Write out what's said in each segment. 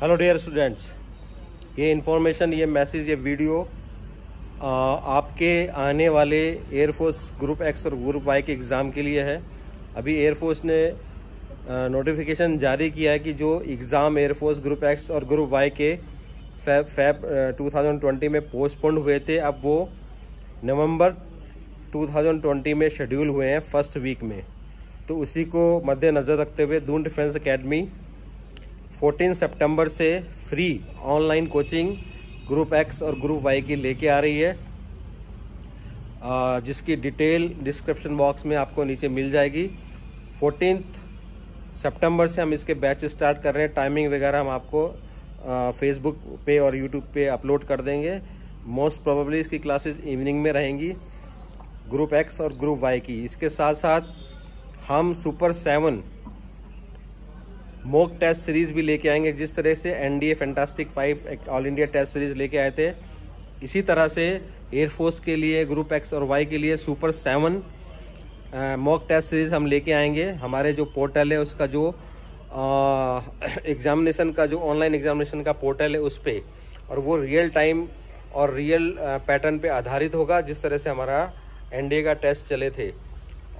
Hello dear students ये information ये message ये वीडियो आ, आपके आने वाले एयरफोर्स ग्रुप एक्स और ग्रुप वाई के एग्ज़ाम के लिए है। अभी एयरफोर्स ने नोटिफिकेशन जारी किया है कि जो exam air force group X और ग्रुप वाई के फैब फैब 2020 में पोस्टपोन्ड हुए थे अब वो नवंबर 2020 में शेड्यूल हुए हैं फ़र्स्ट वीक में। तो उसी को मद्देनज़र रखते हुए दून डिफेंस अकेडमी 14 सितंबर से free online coaching group X और ग्रुप वाई की लेके आ रही है। जिसकी डिटेल डिस्क्रिप्शन बॉक्स में आपको नीचे मिल जाएगी। फोर्टीन सितंबर से हम इसके बैच स्टार्ट कर रहे हैं। टाइमिंग वगैरह हम आपको फेसबुक पे और यूट्यूब पे अपलोड कर देंगे। मोस्ट प्रोबेबली इसकी क्लासेस इवनिंग में रहेंगी ग्रुप एक्स और ग्रुप वाई की। इसके साथ साथ हम super seven mock test series भी लेके आएँगे, जिस तरह से NDA fantastic five all India test series लेके आए थे। इसी तरह से एयरफोर्स के लिए ग्रुप एक्स और वाई के लिए super seven mock test series हम लेके आएँगे। हमारे जो पोर्टल है, उसका जो एग्जामिनेशन का, जो ऑनलाइन एग्जामिनेशन का पोर्टल है, उस पर और वो रियल टाइम और रियल पैटर्न पे आधारित होगा, जिस तरह से हमारा एनडीए का टेस्ट चले थे।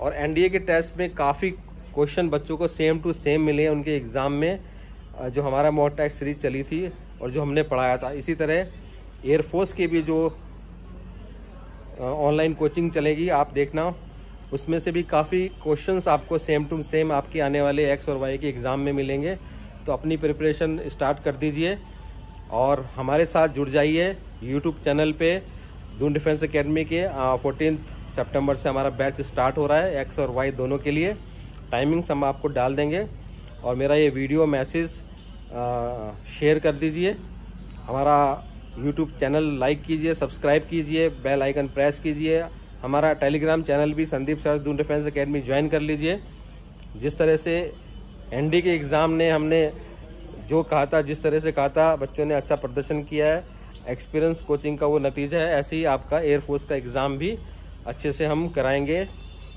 और एनडीए के टेस्ट में काफ़ी क्वेश्चन बच्चों को सेम टू सेम मिले उनके एग्ज़ाम में जो हमारा मोट सीरीज़ चली थी और जो हमने पढ़ाया था। इसी तरह एयरफोर्स की भी जो ऑनलाइन कोचिंग चलेगी, आप देखना। उसमें से भी काफ़ी क्वेश्चंस आपको सेम टू सेम आपके आने वाले एक्स और वाई के एग्ज़ाम में मिलेंगे। तो अपनी प्रिपरेशन स्टार्ट कर दीजिए और हमारे साथ जुड़ जाइए यूट्यूब चैनल पे दून डिफेंस एकेडमी के फोर्टीन सितंबर से हमारा बैच स्टार्ट हो रहा है एक्स और वाई दोनों के लिए। टाइमिंग्स हम आपको डाल देंगे। और मेरा ये वीडियो मैसेज शेयर कर दीजिए। हमारा यूट्यूब चैनल लाइक कीजिए सब्सक्राइब कीजिए बेल आइकन प्रेस कीजिए। हमारा टेलीग्राम चैनल भी Sandeep sir Doon defence academy join कर लीजिए। जिस तरह से एनडी के एग्ज़ाम ने हमने जो कहा था, जिस तरह से कहा था, बच्चों ने अच्छा प्रदर्शन किया है। एक्सपीरियंस कोचिंग का वो नतीजा है, ऐसे ही आपका एयरफोर्स का एग्ज़ाम भी अच्छे से हम कराएँगे।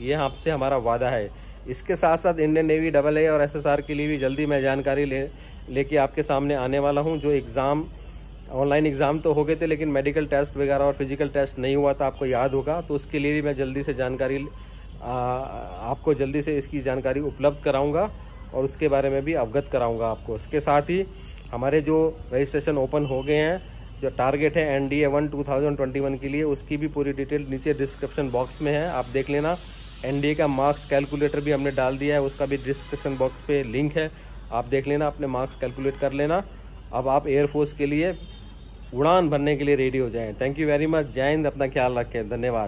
ये आपसे हमारा वादा है। इसके साथ साथ इंडियन नेवी डबल ए और एसएसआर के लिए भी जल्दी मैं जानकारी ले लेके आपके सामने आने वाला हूँ जो एग्ज़ाम ऑनलाइन एग्ज़ाम तो हो गए थे लेकिन मेडिकल टेस्ट वगैरह और फ़िज़िकल टेस्ट नहीं हुआ था आपको याद होगा तो उसके लिए भी मैं जल्दी से जानकारी आ, आपको जल्दी से इसकी जानकारी उपलब्ध कराऊँगा और उसके बारे में भी अवगत कराऊँगा आपको। इसके साथ ही हमारे जो रजिस्ट्रेशन ओपन हो गए हैं जो टारगेट है एन डी वन टू के लिए उसकी भी पूरी डिटेल नीचे डिस्क्रिप्शन बॉक्स में है आप देख लेना। एनडीए का मार्क्स कैलकुलेटर भी हमने डाल दिया है, उसका भी डिस्क्रिप्शन बॉक्स पे लिंक है। आप देख लेना, अपने मार्क्स कैलकुलेट कर लेना। अब आप एयरफोर्स के लिए उड़ान भरने के लिए रेडी हो जाएँ। थैंक यू वेरी मच जय हिंद अपना ख्याल रखें। धन्यवाद।